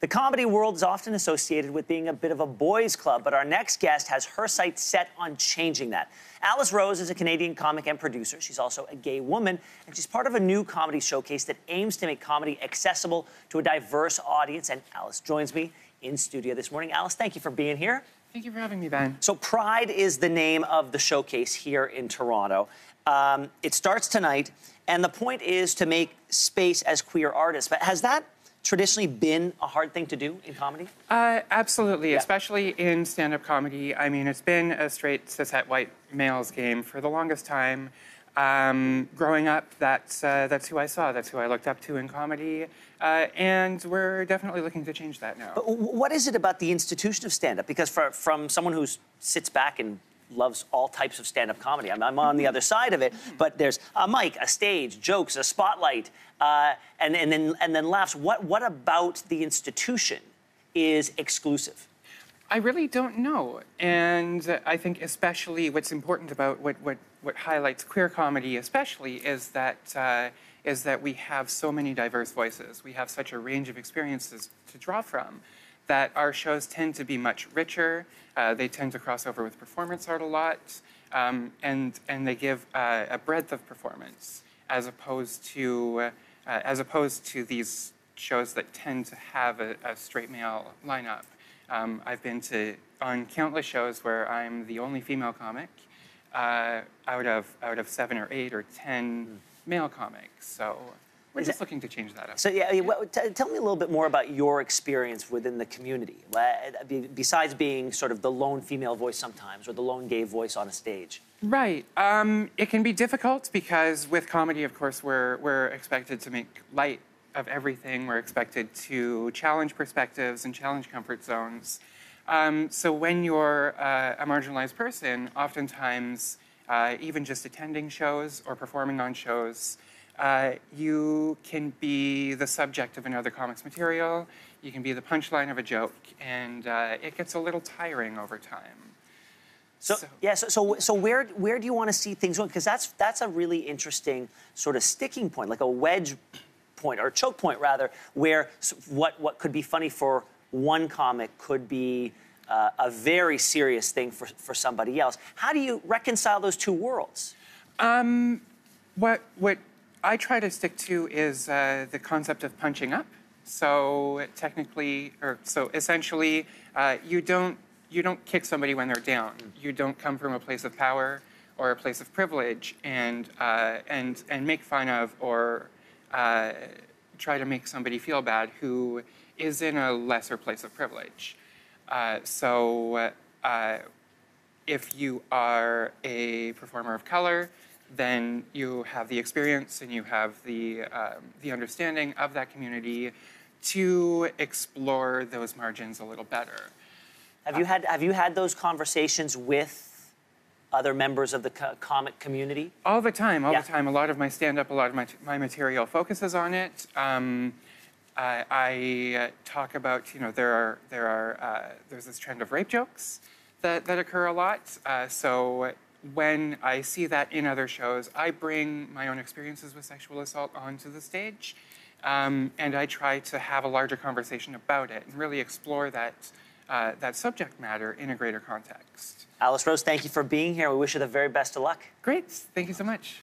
The comedy world is often associated with being a bit of a boys' club, but our next guest has her sights set on changing that. Alice Rose is a Canadian comic and producer. She's also a gay woman, and she's part of a new comedy showcase that aims to make comedy accessible to a diverse audience. And Alice joins me in studio this morning. Alice, thank you for being here. Thank you for having me, Ben. So, Pride is the name of the showcase here in Toronto. Um, it starts tonight, and the point is to make space as queer artists. But has that traditionally been a hard thing to do in comedy? Uh, absolutely, Yeah. especially in stand-up comedy. I mean, it's been a straight cishet white males game for the longest time. Um, growing up, that's uh, that's who I saw. That's who I looked up to in comedy, uh, and we're definitely looking to change that now. W- What is it about the institution of stand up? Because for, from someone who sits back and loves all types of stand up comedy, I'm, I'm on the other side of it, but there's a mic, a stage, jokes, a spotlight, uh, and, and, then, and then laughs. What, what about the institution is exclusive? I really don't know. And I think especially what's important about what, what, what highlights queer comedy especially is that, uh, is that we have so many diverse voices. We have such a range of experiences to draw from that our shows tend to be much richer. Uh, they tend to cross over with performance art a lot. Um, and, and they give uh, a breadth of performance as opposed to, uh, as opposed to these shows that tend to have a, a straight male lineup. Um, I've been to on countless shows where I'm the only female comic uh, out of out of seven or eight or ten male comics. So we're just looking to change that up. So, yeah, t- tell me a little bit more about your experience within the community, besides being sort of the lone female voice sometimes or the lone gay voice on a stage. Right. Um, it can be difficult because with comedy, of course, we're we're expected to make light of everything. We're expected to challenge perspectives and challenge comfort zones. Um, so when you're uh, a marginalized person, oftentimes, uh, even just attending shows or performing on shows, uh, you can be the subject of another comic's material. You can be the punchline of a joke, and uh, it gets a little tiring over time. So, So- yeah, so, so so where where do you want to see things going? Because that's that's a really interesting sort of sticking point, like a wedge point or a choke point rather, where what what could be funny for one comic could be uh, a very serious thing for for somebody else. How do you reconcile those two worlds? Um, What what I try to stick to is uh, the concept of punching up. So technically, or so essentially, uh, you don't you don't kick somebody when they're down. You don't come from a place of power or a place of privilege and uh, and and make fun of or uh, try to make somebody feel bad who is in a lesser place of privilege. Uh, so. Uh, if you are a performer of color, then you have the experience and you have the, um, the understanding of that community to explore those margins a little better. Have you had have you had those conversations with other members of the co- comic community? All the time, all Yeah. the time. A lot of my stand-up, a lot of my, my material focuses on it. Um, I, I uh, talk about, you know, there are there are uh, there's this trend of rape jokes that that occur a lot. Uh, so when I see that in other shows, I bring my own experiences with sexual assault onto the stage, um, and I try to have a larger conversation about it and really explore that uh, that subject matter in a greater context. Alice Rose, thank you for being here. We wish you the very best of luck. Great, thank you so much.